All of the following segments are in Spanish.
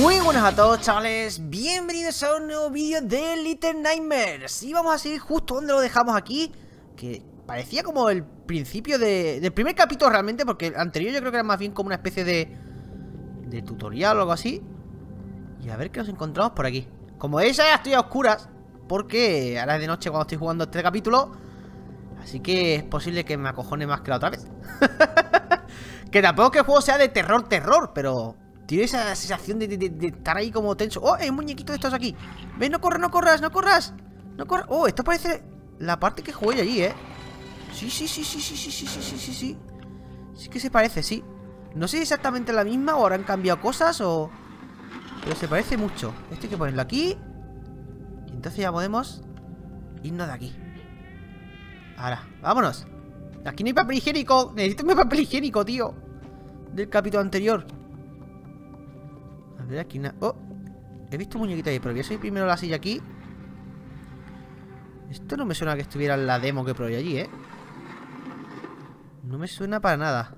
Muy buenas a todos chavales, bienvenidos a un nuevo vídeo de Little Nightmares. Y vamos a seguir justo donde lo dejamos aquí Que parecía como el principio de, del primer capítulo realmente Porque el anterior yo creo que era más bien como una especie de, de tutorial o algo así. Y a ver qué nos encontramos por aquí. Como veis ya estoy a oscuras Porque ahora es de noche cuando estoy jugando este capítulo. Así que es posible que me acojone más que la otra vez. Que tampoco que el juego sea de terror, terror Pero tiene esa sensación de, estar ahí como tenso. ¡Oh, hay muñequito de estos aquí! ¡Ven, no corras, no corras, no corras! ¡No corras! ¡Oh, esto parece la parte que jugué allí, eh! Sí, sí, sí, sí, sí, sí, sí, sí, sí, sí, sí. Sí que se parece, sí. No sé si exactamente la misma o habrán cambiado cosas o... Pero se parece mucho. Esto hay que ponerlo aquí. Y entonces ya podemos irnos de aquí. Ahora, vámonos. Aquí no hay papel higiénico. Necesito mi papel higiénico, tío Del capítulo anterior A ver, aquí nada Oh, he visto un muñequito ahí Pero voy a subir primero la silla aquí. Esto no me suena que estuviera en la demo que probé allí, ¿eh? No me suena para nada.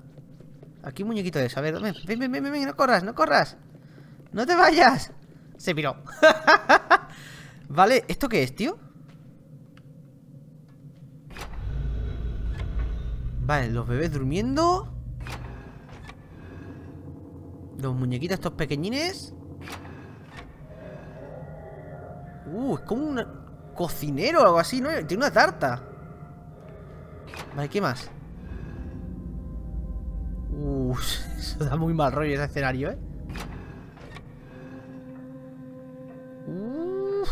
Aquí muñequito de eso A ver, ven, ven, ven, ven, ven, no corras, no corras. No te vayas. Se piró. Vale, ¿esto qué es, tío? Vale, los bebés durmiendo Los muñequitos estos pequeñines Uh, es como un cocinero o algo así, ¿no? Tiene una tarta Vale, ¿qué más? Uh, eso da muy mal rollo ese escenario, ¿eh? Uh,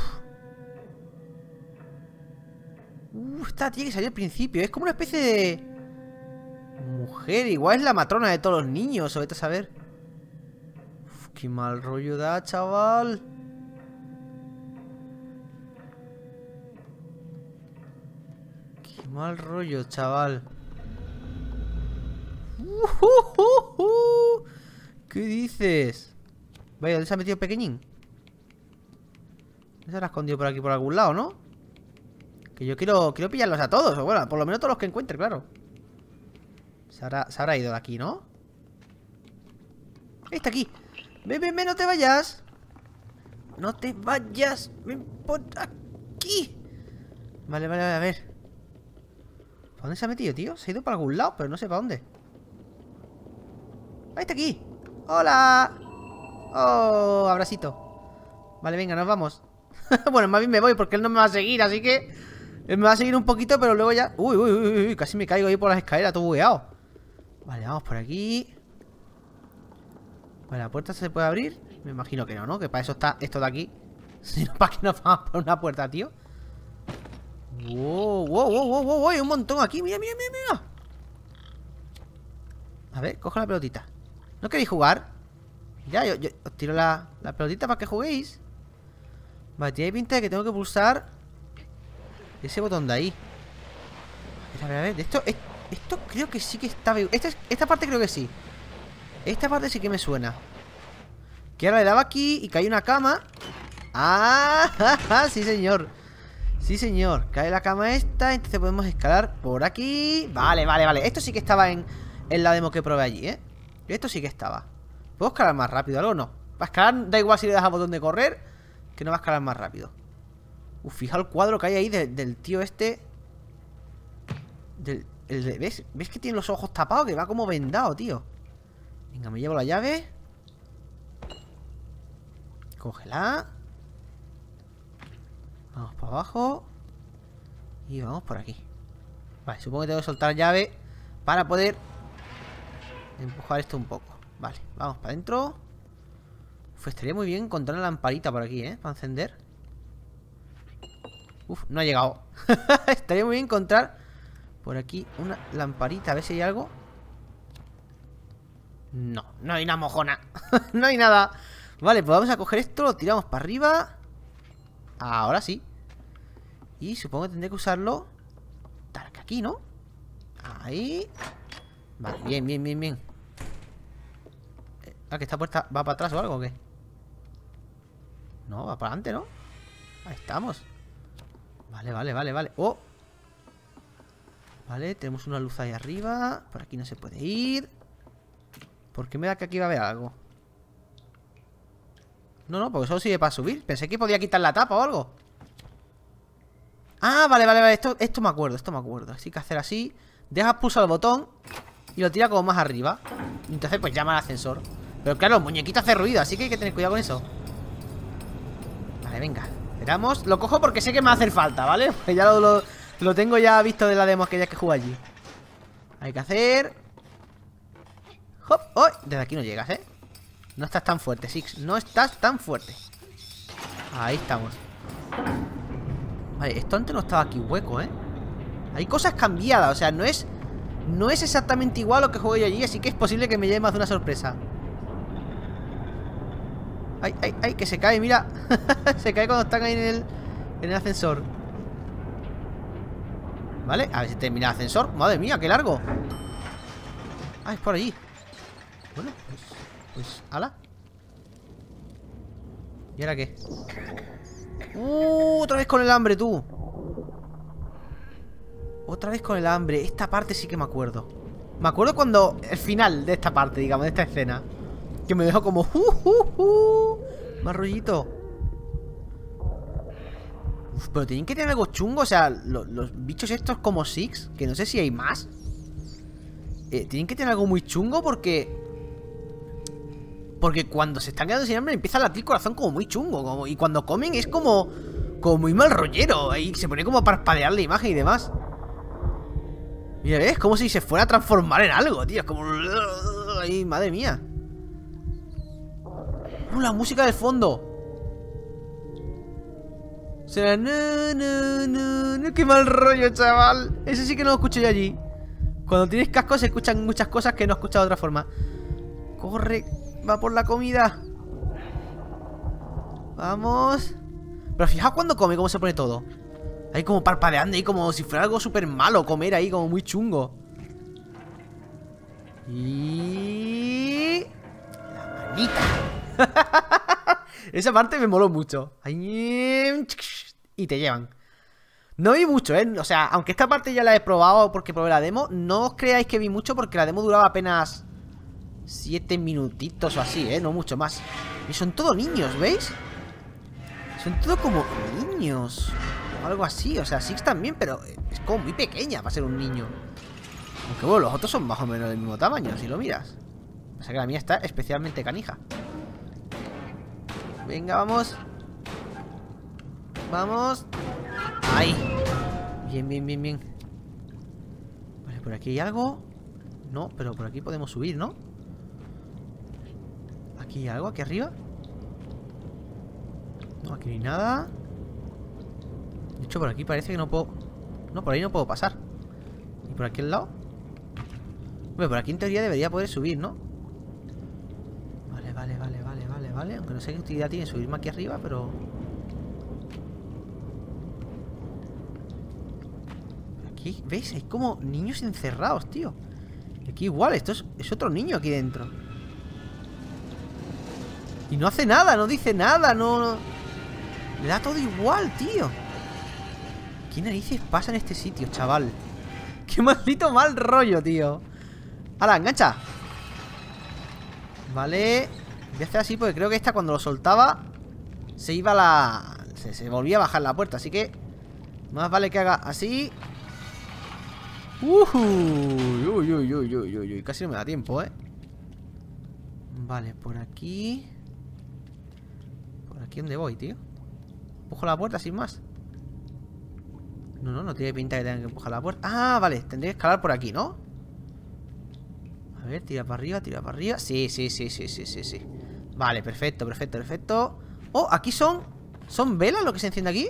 esta tiene que salir al principio Es como una especie de... Mujer, igual es la matrona de todos los niños O vete a saber Qué mal rollo da, chaval Qué mal rollo, chaval uh, ¿Qué dices? Vaya, ¿dónde se ha metido pequeñín? Se habrá escondido por aquí por algún lado, ¿no? Que yo quiero, quiero pillarlos a todos O bueno, por lo menos todos los que encuentre, claro se habrá, se habrá ido de aquí, ¿no? Está aquí Ven, ven, ven, no te vayas. No te vayas Ven por aquí. Vale, vale, vale, a ver. ¿Para dónde se ha metido, tío? Se ha ido para algún lado, pero no sé para dónde. Ahí está aquí. ¡Hola! ¡Oh! Abracito. Vale, venga, nos vamos. Bueno, más bien me voy porque él no me va a seguir, así que Él me va a seguir un poquito, pero luego ya. Uy, uy, uy, uy casi me caigo ahí por las escaleras Todo bugueado. Vale, vamos por aquí Vale, ¿la puerta se puede abrir? Me imagino que no, ¿no? Que para eso está esto de aquí Si no, ¿para qué nos vamos por una puerta, tío? Wow, wow, wow, wow, wow, Hay un montón aquí, mira, mira, mira, mira A ver, cojo la pelotita ¿No queréis jugar? Ya, yo, os tiro la, la pelotita para que juguéis Vale, tiene pinta de que tengo que pulsar Ese botón de ahí A ver, a ver, esto, esto, esto creo que sí que está esta, esta parte creo que sí Esta parte sí que me suena Que ahora le daba aquí y cae una cama ¡Ah! sí, señor Sí, señor Cae la cama esta Entonces podemos escalar por aquí Vale, vale, vale Esto sí que estaba en, en la demo que probé allí, ¿eh? Esto sí que estaba ¿Puedo escalar más rápido? ¿Algo no? Para escalar da igual si le das al botón de correr Que no va a escalar más rápido Uf, fija el cuadro que hay ahí del tío este Del... El de, ¿ves? ¿Ves que tiene los ojos tapados? Que va como vendado, tío Venga, me llevo la llave. Cógela. Vamos para abajo. Y vamos por aquí. Vale, supongo que tengo que soltar llave Para poder Empujar esto un poco. Vale, vamos para adentro. Uf, estaría muy bien encontrar una lamparita por aquí, ¿eh? Para encender. Uf, no ha llegado. Estaría muy bien encontrar Por aquí una lamparita A ver si hay algo No, no hay una mojona. No hay nada. Vale, pues vamos a coger esto Lo tiramos para arriba. Ahora sí. Y supongo que tendré que usarlo. Tal que aquí, ¿no? Ahí. Vale, bien, bien, bien, bien. Ah, que esta puerta va para atrás o algo, ¿o qué? No, va para adelante, ¿no? Ahí estamos. Vale, vale, vale, vale. ¡Oh! Vale, tenemos una luz ahí arriba. Por aquí no se puede ir ¿Por qué me da que aquí va a haber algo? No, no, porque solo sirve para subir. Pensé que podía quitar la tapa o algo. Ah, vale, vale, vale. Esto, esto me acuerdo, esto me acuerdo. Así que hacer así. Dejas pulsar el botón Y lo tira como más arriba. Entonces pues llama al ascensor. Pero claro, el muñequito hace ruido Así que hay que tener cuidado con eso. Vale, venga. Esperamos Lo cojo porque sé que me va a hacer falta, ¿vale? Pues ya lo, lo, tengo ya visto de la demo que ya que jugué allí. Hay que hacer Hop, oh, desde aquí no llegas, ¿eh? No estás tan fuerte, Six. No estás tan fuerte. Ahí estamos. Vale, esto antes no estaba aquí hueco, ¿eh? Hay cosas cambiadas, o sea, no es... No es exactamente igual lo que juego yo allí Así que es posible que me lleve más de una sorpresa. Ay, ay, ay, que se cae, mira. Se cae cuando están ahí en el, en el ascensor. Vale, a ver si termina el ascensor. Madre mía, qué largo. Ah, es por allí Bueno, pues... Pues, ¿Y ahora qué? Uh, otra vez con el hambre, tú. Otra vez con el hambre. Esta parte sí que me acuerdo. Me acuerdo cuando... El final de esta parte, digamos, de esta escena Que me dejó como... Uh, uh, uh, más rollito. Uf, pero tienen que tener algo chungo O sea, los bichos estos como Six Que no sé si hay más. Eh, Tienen que tener algo muy chungo porque porque cuando se están quedando sin hambre empieza a latir el corazón como muy chungo. Como, y cuando comen es como. Como muy mal rollero. Ahí se pone como a parpadear la imagen y demás. Mira, ¿ves? Como si se fuera a transformar en algo, tío. Es como. Ay, madre mía. Uh, la música del fondo. Será. No, no, no, qué mal rollo, chaval. Ese sí que no lo escucho yo allí. Cuando tienes casco se escuchan muchas cosas que no he escuchado de otra forma. Corre, Va por la comida. Vamos. Pero fijaos cuando come, cómo se pone todo. Ahí como parpadeando, ahí como si fuera algo súper malo comer ahí, como muy chungo. Y... La manita. Esa parte me moló mucho. Y te llevan. No vi mucho, ¿eh? O sea, aunque esta parte ya la he probado porque probé la demo, no os creáis que vi mucho porque la demo duraba apenas Siete minutitos o así, ¿eh? No mucho más. Y son todos niños, ¿veis? Son todos como niños. Algo así, o sea, Six también Pero es como muy pequeña para ser un niño. Aunque bueno, los otros son más o menos del mismo tamaño Si lo miras. O sea que la mía está especialmente canija. Venga, vamos. Vamos. Ahí. Bien, bien, bien, bien. Vale, por aquí hay algo. No, pero por aquí podemos subir, ¿no? ¿Aquí hay algo? ¿Aquí arriba? No, aquí no hay nada De hecho, por aquí parece que no puedo... No, por ahí no puedo pasar ¿Y por aquí al lado? Bueno, por aquí en teoría debería poder subir, ¿no? Vale, vale, vale, vale, vale, vale Aunque no sé qué utilidad tiene subirme aquí arriba, pero... Aquí, ¿veis? Hay como niños encerrados, tío Aquí igual, esto es, es otro niño aquí dentro y no hace nada, no dice nada, no, Le da todo igual, tío. ¿Qué narices pasa en este sitio, chaval? Qué maldito mal rollo, tío. ¡Hala, engancha! Vale. Voy a hacer así porque creo que esta cuando lo soltaba se iba la... Se, volvía a bajar la puerta, así que... Más vale que haga así. uy, uy, uy, uy, uy, uy. Casi no me da tiempo, ¿eh? Vale, por aquí... ¿Aquí dónde voy, tío? Empujo la puerta sin más No, no, no tiene pinta que tenga que empujar la puerta Ah, vale, tendría que escalar por aquí, ¿no? A ver, tira para arriba, tira para arriba Sí, sí, sí, sí, sí, sí, sí Vale, perfecto, perfecto, perfecto Oh, aquí son ¿Son velas lo que se enciende aquí?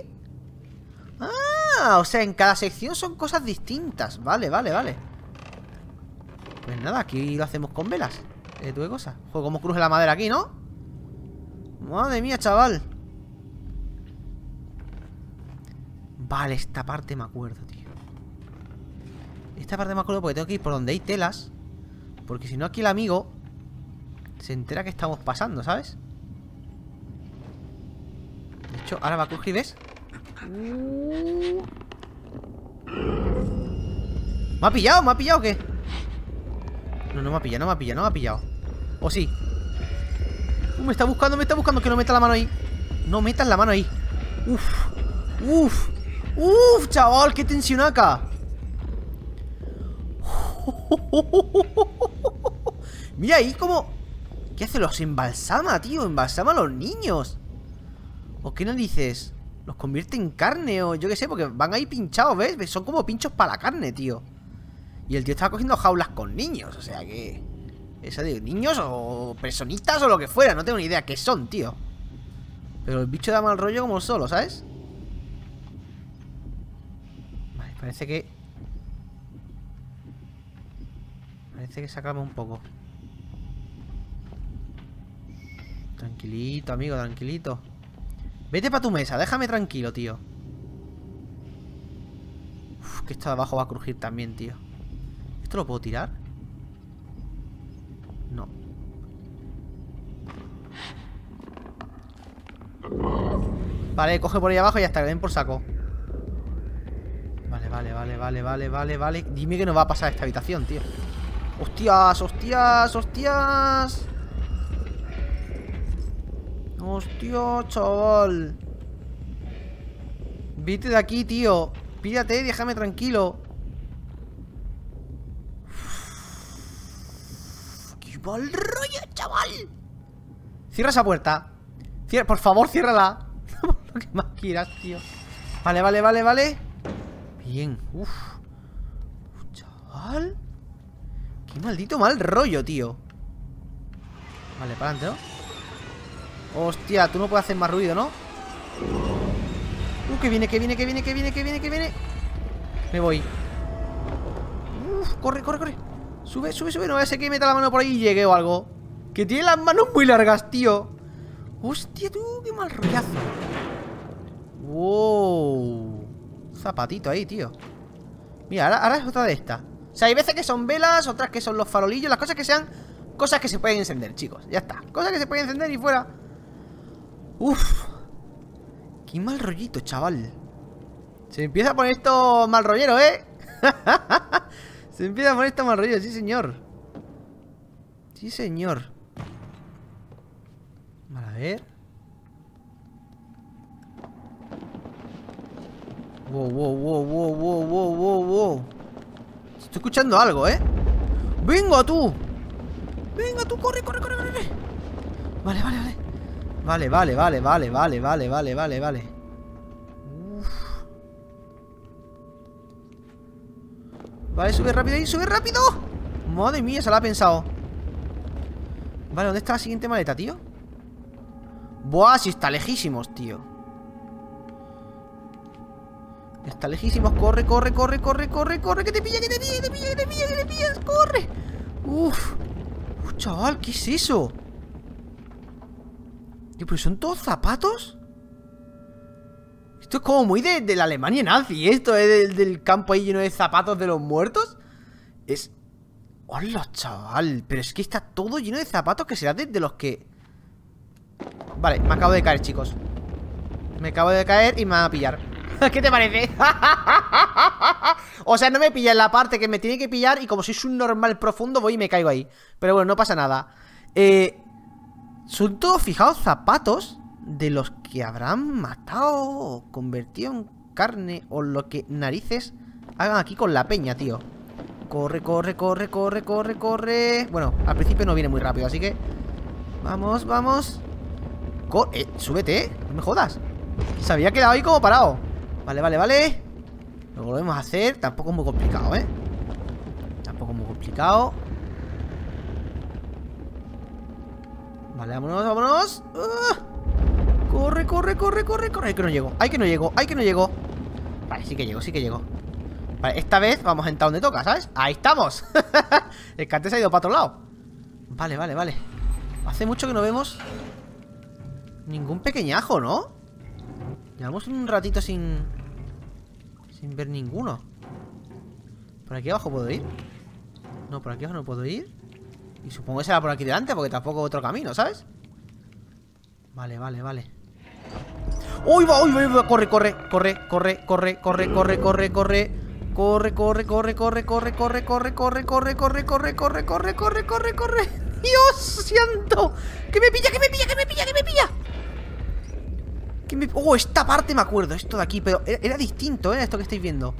Ah, o sea, en cada sección son cosas distintas Vale, vale, vale Pues nada, aquí lo hacemos con velas eh, ¿Tú qué cosa? Juego como cruje la madera aquí, ¿no? Madre mía, chaval Vale, esta parte me acuerdo, tío Esta parte me acuerdo porque tengo que ir por donde hay telas Porque si no aquí el amigo Se entera que estamos pasando, ¿sabes? De hecho, ahora va a coger, ¿ves? ¿Me ha pillado? ¿Me ha pillado o qué? No, no me ha pillado, no me ha pillado, no me ha pillado ¿O sí? Uh, me está buscando, me está buscando Que no meta la mano ahí No metas la mano ahí Uf Uf Uf, chaval, qué tensión acá Mira ahí como ¿Qué hace? Los embalsama, tío Embalsama a los niños ¿O qué no dices? Los convierte en carne o yo qué sé Porque van ahí pinchados, ¿ves? Son como pinchos para la carne, tío Y el tío está cogiendo jaulas con niños O sea que... Eso de niños o personitas o lo que fuera No tengo ni idea qué son, tío. Pero el bicho da mal rollo como solo, ¿sabes? Vale, parece que... Parece que se acaba un poco. Tranquilito, amigo, tranquilito. Vete para tu mesa, déjame tranquilo, tío. Uf, que esto de abajo va a crujir también, tío. ¿Esto lo puedo tirar? No Vale, coge por ahí abajo y ya está, ven por saco. Vale, vale, vale, vale, vale, vale, vale. Dime que no va a pasar esta habitación, tío. Hostias, hostias, hostias. Hostia, chaval. Vete de aquí, tío. Pídate, déjame tranquilo. ¡Qué mal rollo, chaval! Cierra esa puerta Por favor, ciérrala. Lo que más quieras, tío Vale, vale, vale, vale. Bien, uff Chaval. Qué maldito mal rollo, tío. Vale, para adelante, ¿no? Hostia, tú no puedes hacer más ruido, ¿no? Uh, que viene, que viene, que viene, que viene, que viene, que viene. Me voy. Uf, corre, corre, corre. Sube, sube, sube, no ser que meta la mano por ahí y llegue o algo. Que tiene las manos muy largas, tío Hostia, tú, qué mal rollazo Wow Zapatito ahí, tío Mira, ahora, es otra de estas O sea, hay veces que son velas, otras que son los farolillos Las cosas que sean cosas que se pueden encender, chicos Ya está, cosas que se pueden encender y fuera Uf. Qué mal rollito, chaval. Se empieza a poner esto mal rollero, ¿eh? Se empieza a poner esto mal rollero, sí, señor. Sí, señor. Ver. Wow, wow, wow, wow, wow, wow, wow, wow. Estoy escuchando algo, ¿eh? ¡Venga tú! ¡Venga tú! ¡Corre, corre, corre, corre! Vale, vale, vale. Vale, vale, vale, vale, vale, vale, vale, vale, vale. Vale, sube rápido ahí, sube rápido. Madre mía, se la ha pensado. Vale, ¿dónde está la siguiente maleta, tío? Buah, si está lejísimos, tío. Está lejísimos, corre, corre, corre, corre, corre, corre, que te pilla, que te pilla, que te pilla, que te pilla, que te pillas, corre. Uf. Uf, chaval, ¿qué es eso? pero son todos zapatos. Esto es como muy de, la Alemania nazi, esto es del, campo ahí lleno de zapatos de los muertos. Es... ¡Hola, chaval! Pero es que está todo lleno de zapatos que será de, los que... Vale, me acabo de caer, chicos. Me acabo de caer y me van a pillar. ¿Qué te parece? o sea, no me pilla en la parte que me tiene que pillar y como soy un normal profundo voy y me caigo ahí. Pero bueno, no pasa nada. Eh, son todos, fijaos, zapatos de los que habrán matado convertido en carne o lo que narices hagan aquí con la peña, tío. Corre, corre, corre, corre, corre, corre. Bueno, al principio no viene muy rápido, así que... Vamos, vamos. Eh, súbete. No me jodas. Se había quedado ahí como parado. Vale, vale, vale. Lo volvemos a hacer. Tampoco es muy complicado, ¿eh? Tampoco es muy complicado. Vale, vámonos, vámonos ¡Ah! Corre, corre, corre, corre, corre Ay, que no llego, ay, que no llego, ay, que no llego Vale, sí que llego, sí que llego Vale, esta vez vamos a entrar donde toca, ¿sabes? ¡Ahí estamos! El cante se ha ido para otro lado Vale, vale, vale Hace mucho que no vemos Ningún pequeñajo, ¿no? Llevamos un ratito sin... Sin ver ninguno ¿Por aquí abajo puedo ir? No, por aquí abajo no puedo ir y supongo que será por aquí delante Porque tampoco otro camino, ¿sabes? Vale, vale, vale ¡Uy, va! ¡Uy, va! Corre, corre, corre, corre, corre, corre, corre, corre, corre Corre, corre, corre, corre, corre, corre, corre, corre, corre, corre, corre, corre, corre, corre, corre, corre ¡Dios santo! ¡Que me pilla, que me pilla, que me pilla, que me pilla! Que me... Oh, esta parte me acuerdo, esto de aquí Pero era, distinto, ¿eh? Esto que estáis viendo.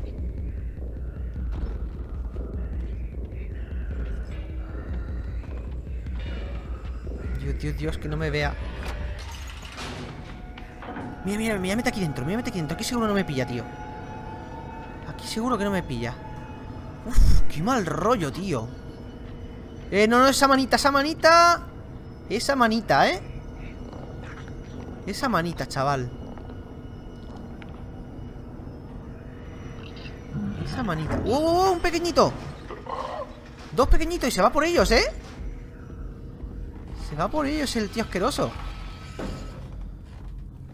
Dios, Dios, Dios, que no me vea. Mira, mira, mira, mete aquí dentro, mira, mete aquí dentro. Aquí seguro no me pilla, tío. Aquí seguro que no me pilla. Uf, qué mal rollo, tío. Eh, no, no, esa manita, esa manita. Esa manita, ¿eh? Esa manita, chaval. Esa manita. ¡Oh, oh, oh un pequeñito! Dos pequeñitos y se va por ellos, ¿eh? Se va por ellos el tío asqueroso.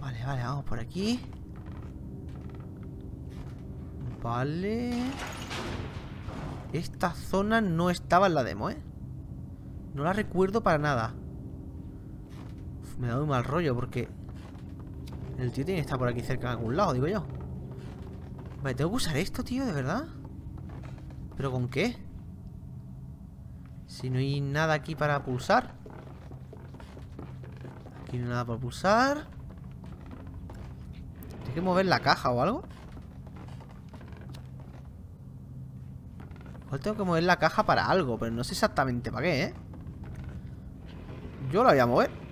Vale, vale, vamos por aquí. Vale. Esta zona no estaba en la demo, ¿eh? No la recuerdo para nada Me da un mal rollo porque El tío tiene que estar por aquí cerca en algún lado, digo yo Vale, tengo que usar esto, tío, de verdad ¿Pero con qué? Si no hay nada aquí para pulsar Aquí no hay nada para pulsar ¿Tengo que mover la caja o algo? Igual tengo que mover la caja para algo Pero no sé exactamente para qué, ¿eh? Yo la voy a mover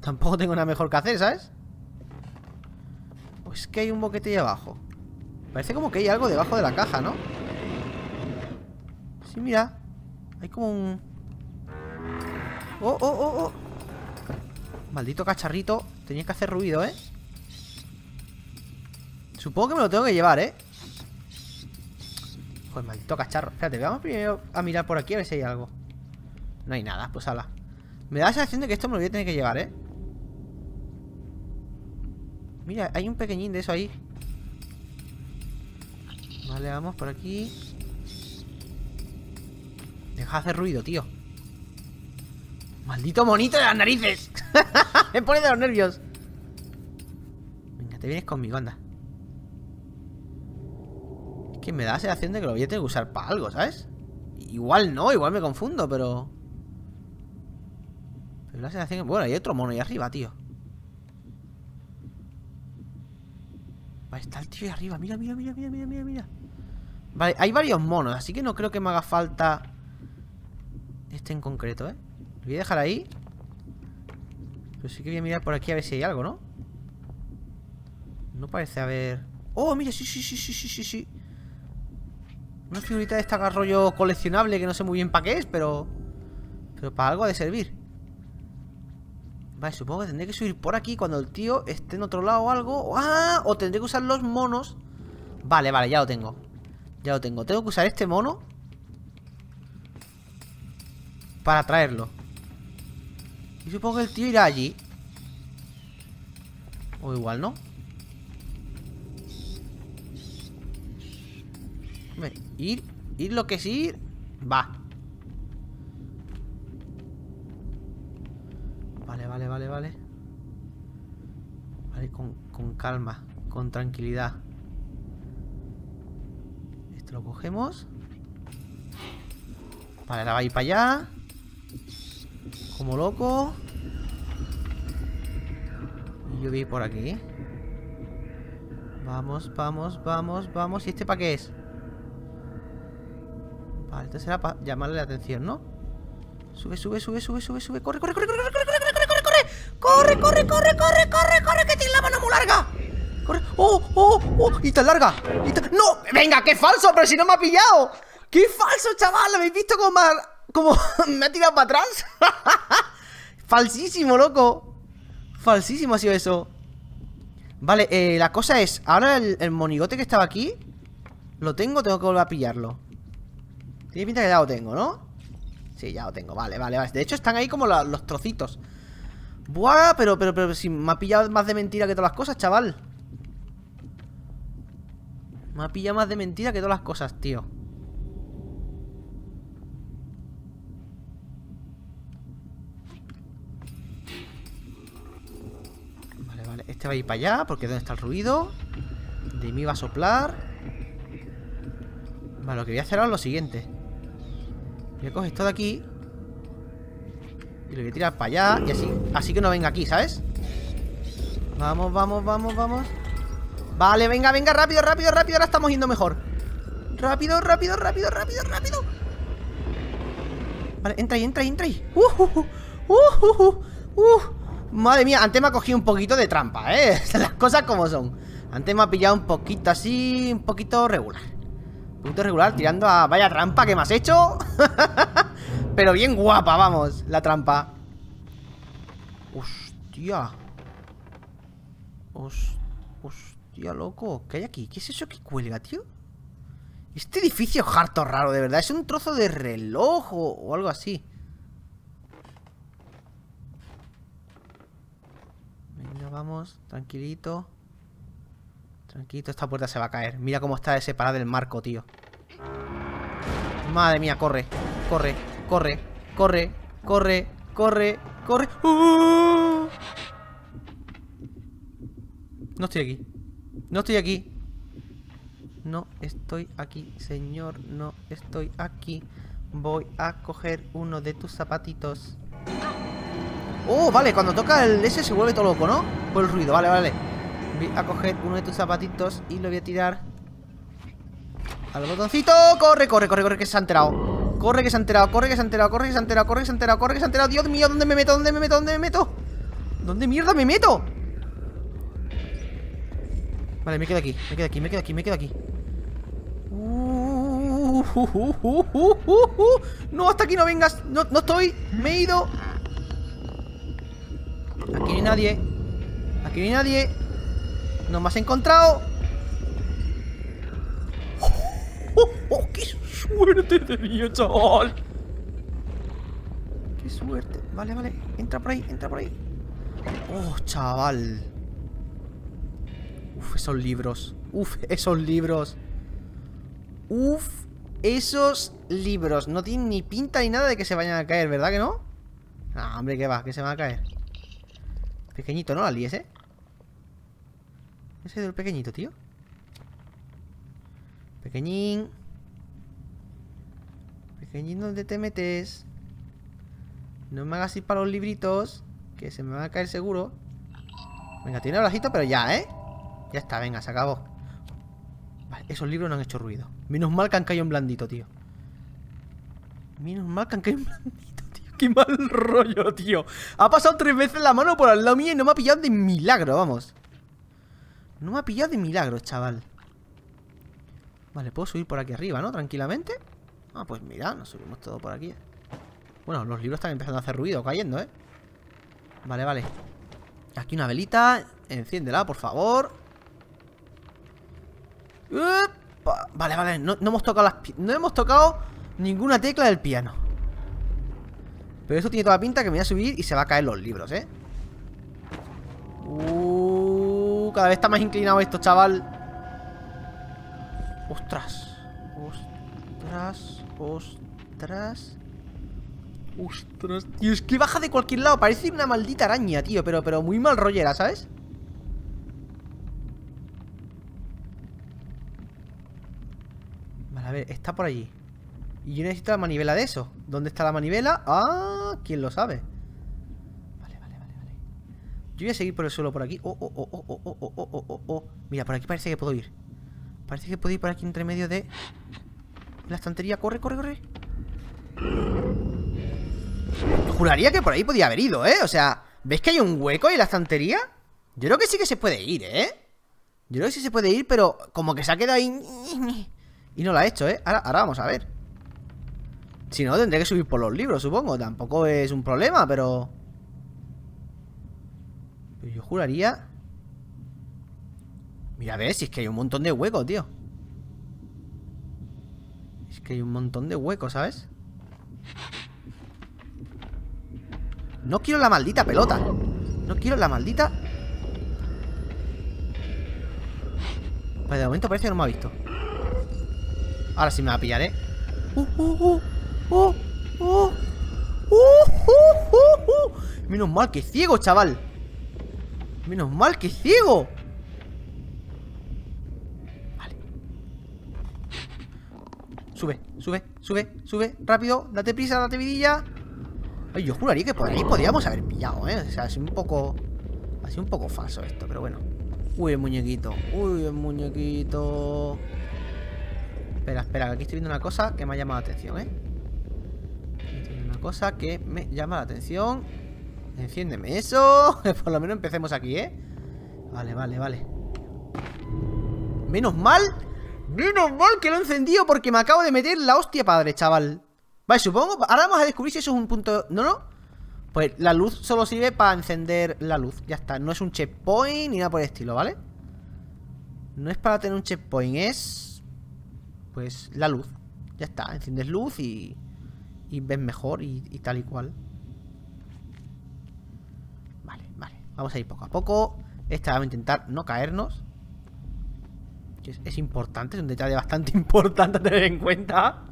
Tampoco tengo nada mejor que hacer, ¿sabes? Pues que hay un boquete ahí abajo Parece como que hay algo debajo de la caja, ¿no? Sí, mira Hay como un... ¡Oh, oh, oh, oh! Maldito cacharrito Tenía que hacer ruido, ¿eh? Supongo que me lo tengo que llevar, ¿eh? Joder, maldito cacharro Espérate, vamos primero a mirar por aquí a ver si hay algo No hay nada, pues habla Me da la sensación de que esto me lo voy a tener que llevar, ¿eh? Mira, hay un pequeñín de eso ahí. Vale, vamos por aquí. Deja de hacer ruido, tío. Maldito monito de las narices. Me pone de los nervios. Venga, te vienes conmigo, anda. Que me da la sensación de que lo voy a tener que usar para algo, ¿sabes? Igual no, igual me confundo, pero... Pero la sensación. Bueno, hay otro mono ahí arriba, tío Vale, está el tío ahí arriba Mira, mira, mira, mira, mira, mira Vale, hay varios monos Así que no creo que me haga falta Este en concreto, ¿eh? Lo voy a dejar ahí Pero sí que voy a mirar por aquí a ver si hay algo, ¿no? No parece haber... ¡Oh, mira! Sí, sí, sí, sí, sí, sí, sí una figurita de esta rollo coleccionable que no sé muy bien para qué es, pero... Pero para algo ha de servir. Vale, supongo que tendré que subir por aquí cuando el tío esté en otro lado o algo. ¡Ah! O tendré que usar los monos. Vale, vale, ya lo tengo. Ya lo tengo. Tengo que usar este mono. Para traerlo. Y supongo que el tío irá allí. O igual, ¿no? Ir, ir lo que sí Va Vale, vale, vale, vale con, con calma Con tranquilidad. Esto lo cogemos. Vale, ahora va a ir para allá. Como loco. Y yo voy por aquí. Vamos, vamos, vamos, vamos. ¿Y este para qué es? Vale, esto será para llamarle la atención, ¿no? Sube, sube, sube, sube, sube, sube. Corre, corre, corre, corre, corre, corre Corre, corre, corre, corre, corre, Que tiene la mano muy larga Corre, oh, oh, oh, y tan larga y tan... ¡No! Venga, qué falso, pero si no me ha pillado ¡Qué falso, chaval! ¿Lo habéis visto como me ha, tirado para atrás? Falsísimo, loco. Falsísimo ha sido eso. Vale, eh, la cosa es Ahora el, el monigote que estaba aquí Lo tengo, tengo que volver a pillarlo. Tiene pinta que ya lo tengo, ¿no? Sí, ya lo tengo, vale, vale, vale. De hecho están ahí como los trocitos Buah, pero, pero, pero si me ha pillado más de mentira que todas las cosas, chaval. Me ha pillado más de mentira que todas las cosas, tío. Vale, vale, este va a ir para allá Porque ¿dónde está el ruido? De mí va a soplar. Vale, lo que voy a hacer ahora es lo siguiente. Voy a coger esto de aquí Y lo voy a tirar para allá Y así, así que no venga aquí, ¿sabes? Vamos, vamos, vamos, vamos. Vale, venga, venga, rápido, rápido, rápido Ahora estamos yendo mejor. Rápido, rápido, rápido, rápido, rápido. Vale, entra ahí, entra ahí, entra ahí. Uh, uh, uh, uh, uh. Madre mía, antes me ha cogido un poquito de trampa, ¿eh? Las cosas como son. Antes me ha pillado un poquito así Un poquito regular. Un poquito regular, tirando a... Vaya trampa que me has hecho Pero bien guapa, vamos La trampa. Hostia. Hostia, loco. ¿Qué hay aquí? ¿Qué es eso que cuelga, tío? Este edificio es harto raro, de verdad. Es un trozo de reloj o, algo así. Venga, vamos Tranquilito. Tranquilito, esta puerta se va a caer. Mira cómo está separada del marco, tío. Madre mía, corre Corre, corre, corre Corre, corre, corre. ¡Oh! No estoy aquí. No estoy aquí. No estoy aquí, señor. No estoy aquí. Voy a coger uno de tus zapatitos. Oh, vale, cuando toca el S se vuelve todo loco, ¿no? Por el ruido, vale, vale. Voy a coger uno de tus zapatitos Y lo voy a tirar Al botoncito. Corre, corre, corre, corre, que se ha enterado Corre, que se ha enterado, corre, que se ha enterado Corre, que se ha enterado, corre, que se ha enterado, corre, que se ha enterado. Dios mío, ¿dónde me meto? ¿Dónde me meto? ¿Dónde me meto? ¿Dónde mierda me meto? Vale, me quedo aquí, me quedo aquí, me quedo aquí, me quedo aquí. Uh, No, hasta aquí no vengas. No, no estoy, me he ido. Aquí no hay nadie. Aquí no hay nadie. No me has encontrado. ¡Oh, oh, qué suerte tenía, chaval! ¡Qué suerte! Vale, vale, entra por ahí, entra por ahí ¡Oh, chaval! Uf, esos libros Uf, esos libros Uf, esos libros No tienen ni pinta ni nada de que se vayan a caer, ¿verdad que no? Ah, hombre, que va, que se van a caer Pequeñito, ¿no? La líes, ¿eh? Ese del pequeñito, tío Pequeñín Pequeñín, ¿dónde te metes? No me hagas ir para los libritos Que se me van a caer seguro. Venga, tiene bracito, pero ya, ¿eh? Ya está, venga, se acabó. Vale, esos libros no han hecho ruido. Menos mal que han caído en blandito, tío. Menos mal que han caído en blandito, tío. Qué mal rollo, tío. Ha pasado tres veces la mano por al lado mío Y no me ha pillado de milagro, vamos. No me ha pillado de milagro, chaval. Vale, puedo subir por aquí arriba, ¿no? Tranquilamente Ah, pues mira, nos subimos todo por aquí. Bueno, los libros están empezando a hacer ruido, cayendo, ¿eh? Vale, vale. Aquí una velita Enciéndela, por favor. Vale, vale, no, hemos tocado las No hemos tocado ninguna tecla del piano. Pero eso tiene toda la pinta que me voy a subir Y se va a caer los libros, ¿eh? Uh, cada vez está más inclinado esto, chaval. Ostras. Ostras Ostras. Ostras, tío, es que baja de cualquier lado Parece una maldita araña, tío Pero, pero muy mal rollera, ¿sabes? A ver, está por allí. Y yo necesito la manivela de eso. ¿Dónde está la manivela? Ah, ¿quién lo sabe? Vale, vale, vale, vale. Yo voy a seguir por el suelo por aquí. Oh, oh, oh, oh, oh, oh, oh, oh, oh, oh. Mira, por aquí parece que puedo ir. Parece que puedo ir por aquí entre medio de La estantería, corre, corre, corre Juraría que por ahí podía haber ido, ¿eh? O sea, ¿ves que hay un hueco en la estantería? Yo creo que sí que se puede ir, ¿eh? Yo creo que sí se puede ir, pero como que se ha quedado ahí y no lo ha hecho, ¿eh? Ahora, vamos a ver Si no, tendré que subir por los libros, supongo Tampoco es un problema, pero... Pero yo juraría... Mira, a ver, si es que hay un montón de huecos, tío que hay un montón de huecos, ¿sabes? No quiero la maldita pelota. No quiero la maldita... Pues de momento parece que no me ha visto. Ahora sí me va a pillar, ¿eh? Menos mal que ciego, chaval. Menos mal que ciego Sube, sube, sube, Rápido, date prisa, date vidilla Ay, yo juraría que por ahí podríamos haber pillado, ¿eh? O sea, es un poco... Ha sido un poco falso esto, pero bueno. Uy, el muñequito. Uy, el muñequito. Espera, espera, que aquí estoy viendo una cosa que me ha llamado la atención, ¿eh? Estoy una cosa que me llama la atención. Enciéndeme eso. Por lo menos empecemos aquí, ¿eh? Vale, vale, vale. Menos mal. Menos mal que lo he encendido porque me acabo de meter la hostia padre, chaval. Vale, supongo... Ahora vamos a descubrir si eso es un punto... No, no. Pues la luz solo sirve para encender la luz. Ya está. No es un checkpoint ni nada por el estilo, ¿vale? No es para tener un checkpoint, es... Pues la luz. Ya está. Enciendes luz y... Y ves mejor y, tal y cual. Vale, vale. Vamos a ir poco a poco. Esta vamos a intentar no caernos. Es, importante, es un detalle bastante importante a tener en cuenta.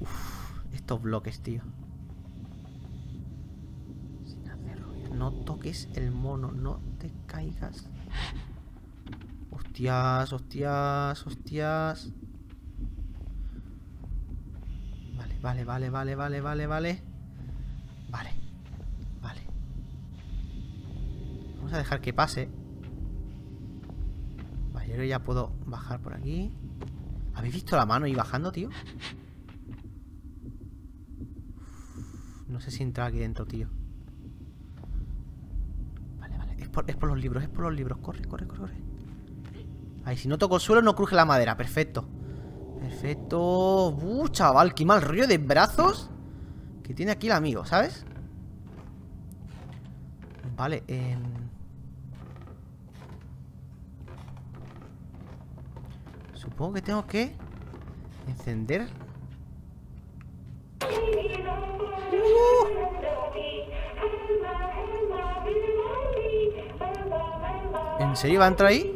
Uf estos bloques, tío. Sin hacer. No toques el mono, no te caigas. Hostias, hostias, hostias. Vale, vale, vale, vale, vale, vale, vale. Vale, vale. Vamos a dejar que pase. Yo ya puedo bajar por aquí. ¿Habéis visto la mano ahí bajando, tío? No sé si entra aquí dentro, tío. Vale, vale. Es por, los libros, es por los libros. Corre, corre, corre, corre. Ahí, si no toco el suelo, no cruje la madera. Perfecto. Perfecto. Uh, chaval, qué mal rollo de brazos que tiene aquí el amigo, ¿sabes? Vale, eh... Supongo que tengo que encender. ¿En serio va a entrar ahí?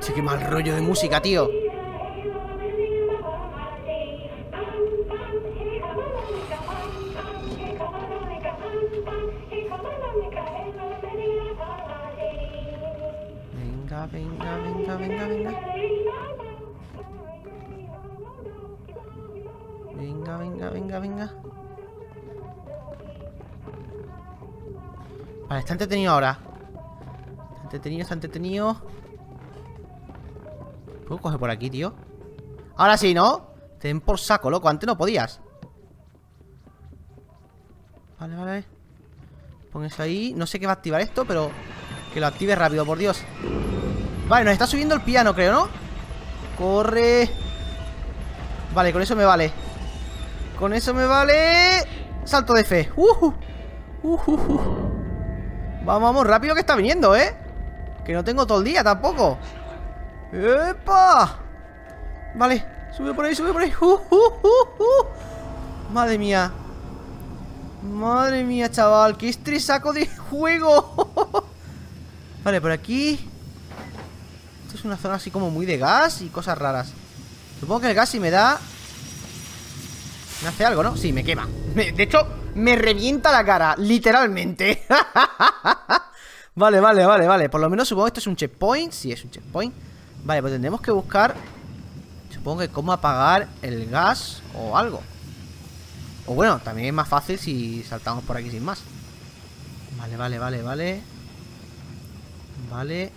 Che, qué mal rollo de música, tío está entretenido ahora. Está entretenido, está entretenido. ¿Puedo coger por aquí, tío? Ahora sí, ¿no? Te den por saco, loco. Antes no podías. Vale, vale Pones ahí. No sé qué va a activar esto, pero Que lo active rápido, por Dios. Vale, nos está subiendo el piano, creo, ¿no? Corre. Vale, con eso me vale. Con eso me vale. Salto de fe. Uh, uh, uh, uh. Vamos, vamos, rápido que está viniendo, ¿eh? Que no tengo todo el día tampoco. ¡Epa! Vale, sube por ahí, sube por ahí. Uh, uh, uh, Madre mía. Madre mía, chaval Qué estresaco de juego. Vale, por aquí. Esto es una zona así como muy de gas Y cosas raras. Supongo que el gas si me da Me hace algo, ¿no? Sí, me quema. De hecho, me revienta la cara, literalmente. Vale, vale, vale, vale. Por lo menos supongo que esto es un checkpoint. Sí, es un checkpoint. Vale, pues tendremos que buscar Supongo que cómo apagar el gas o algo. O bueno, también es más fácil si saltamos por aquí sin más. Vale, vale, vale, vale. Vale.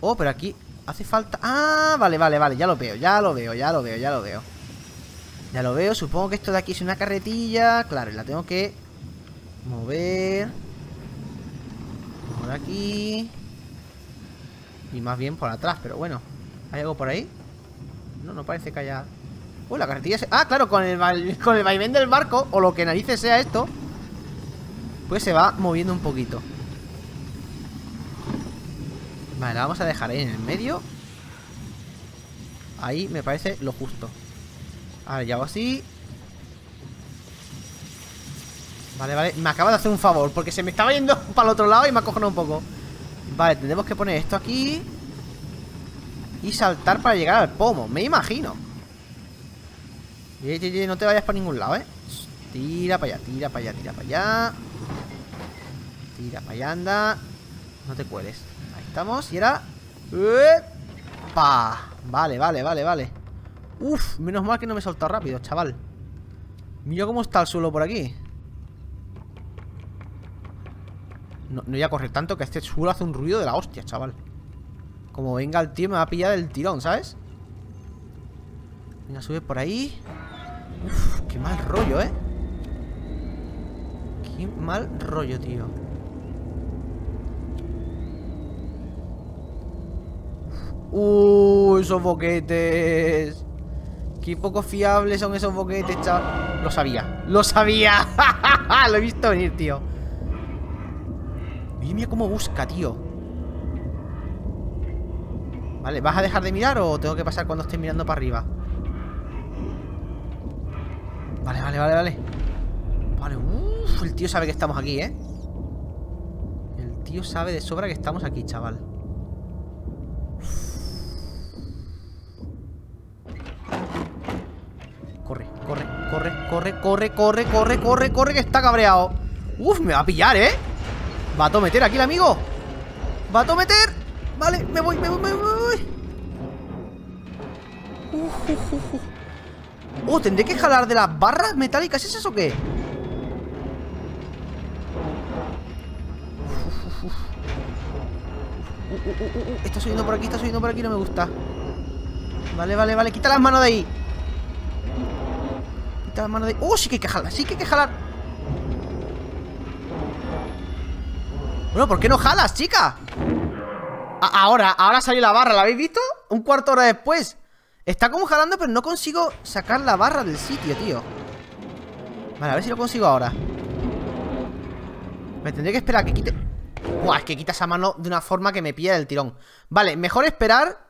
Oh, pero aquí hace falta... Ah, vale, vale, vale, ya lo veo, ya lo veo, ya lo veo, ya lo veo ya lo veo, supongo que esto de aquí es una carretilla. Claro, la tengo que mover. Por aquí. Y más bien por atrás, pero bueno. ¿Hay algo por ahí? No, no parece que haya... Uy, la carretilla se... Ah, claro, con el, con el vaivén del barco O lo que narices sea esto Pues se va moviendo un poquito. Vale, la vamos a dejar ahí en el medio. Ahí me parece lo justo Vale, ya hago así. Vale, vale, me acaba de hacer un favor Porque se me estaba yendo para el otro lado y me ha cojonado un poco. Vale, tendremos que poner esto aquí Y saltar para llegar al pomo Me imagino. No te vayas para ningún lado, eh Tira para allá, tira para allá, tira para allá. Tira para allá, anda. No te cueles. Ahí estamos, y era ¡Epa! Vale, vale, vale, vale Uf, menos mal que no me soltado rápido, chaval. Mira cómo está el suelo por aquí. No, no voy a correr tanto que este suelo hace un ruido de la hostia, chaval. Como venga el tío me va a pillar el tirón, ¿sabes? Venga, sube por ahí. Uf, qué mal rollo, ¿eh? Qué mal rollo, tío. Uh, esos boquetes Qué poco fiables son esos boquetes, chaval. Lo sabía, lo sabía. Lo he visto venir, tío. Y mira cómo busca, tío. Vale, ¿vas a dejar de mirar o tengo que pasar cuando estés mirando para arriba? Vale, vale, vale, vale. Vale, uff, el tío sabe que estamos aquí, ¿eh? El tío sabe de sobra que estamos aquí, chaval corre, corre, corre, corre, corre, corre, corre, que está cabreado. Uf, me va a pillar, ¿eh? Va a meter aquí el amigo. Va a meter. Vale, me voy, me voy, me voy. Uh, uh, uh, oh, ¿tendré que jalar de las barras metálicas esas o qué? Uh, uh, uh, está subiendo por aquí, está subiendo por aquí, no me gusta. Vale, vale, vale, quita las manos de ahí. Quita las manos de ¡Oh, sí que hay que jalar, sí que hay que jalar Bueno, ¿por qué no jalas, chica? ahora, ahora salió la barra, ¿la habéis visto? Un cuarto hora después. Está como jalando, pero no consigo sacar la barra del sitio, tío. Vale, a ver si lo consigo ahora. Me tendré que esperar a que quite... Buah, es que quita esa mano de una forma que me pilla el tirón. Vale, mejor esperar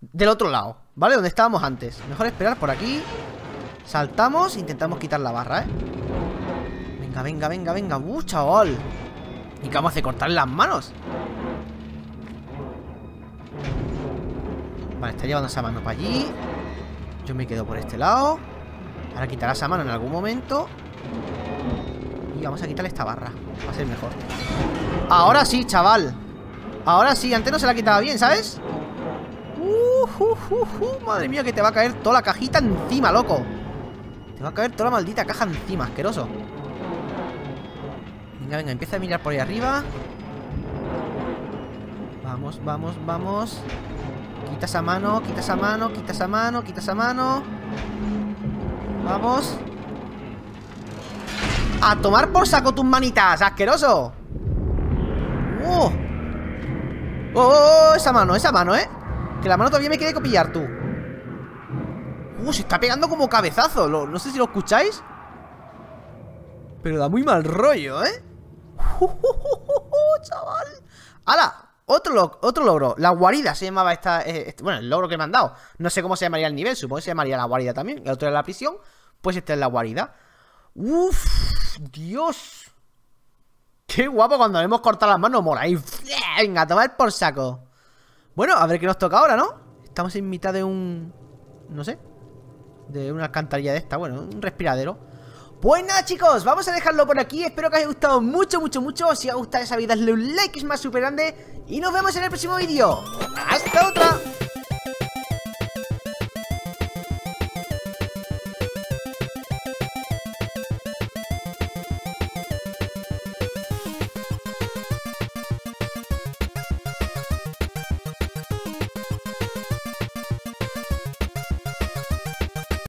del otro lado ¿Vale? Donde estábamos antes. Mejor esperar por aquí Saltamos, intentamos quitar la barra, ¿eh? Venga, venga, venga, venga ¡Uh, chaval! ¿Y qué vamos a? ¿Cortarle las manos? Vale, está llevando esa mano para allí Yo me quedo por este lado Ahora quitará esa mano en algún momento Y vamos a quitarle esta barra Va a ser mejor Ahora sí, chaval Ahora sí, antes no se la quitaba bien, ¿sabes? Uh, uh, uh, madre mía, que te va a caer toda la cajita encima, loco Te va a caer toda la maldita caja encima, asqueroso Venga, venga, empieza a mirar por ahí arriba Vamos, vamos, vamos Quita esa mano, quita esa mano, quita esa mano, quita esa mano Vamos A tomar por saco tus manitas, asqueroso ¡Oh! ¡Oh, oh, oh! Esa mano, esa mano, ¿eh? Que la mano todavía me quiere copillar, tú ¡Uh! Se está pegando como cabezazo No sé si lo escucháis Pero da muy mal rollo, ¿eh? ¡Uh, uh, chaval! ¡Hala! Otro, otro logro, la guarida se llamaba esta, eh, este, Bueno, el logro que me han dado No sé cómo se llamaría el nivel, supongo que se llamaría la guarida también El otro era la prisión, pues esta es la guarida Uff, Dios Qué guapo cuando hemos cortado las manos Mola ahí, venga, tomar por saco Bueno, a ver qué nos toca ahora, ¿no? Estamos en mitad de un... No sé De una alcantarilla de esta, bueno, un respiradero. Pues nada chicos, vamos a dejarlo por aquí. Espero que os haya gustado mucho, mucho, mucho. Si os ha gustado esa vida, dadle un like, es más súper grande. Y nos vemos en el próximo vídeo. ¡Hasta otra!